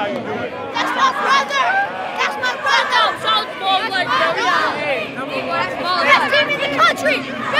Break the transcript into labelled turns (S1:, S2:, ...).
S1: how you do it.
S2: That's my brother! That's my brother! That's my That That's my
S3: brother! That's!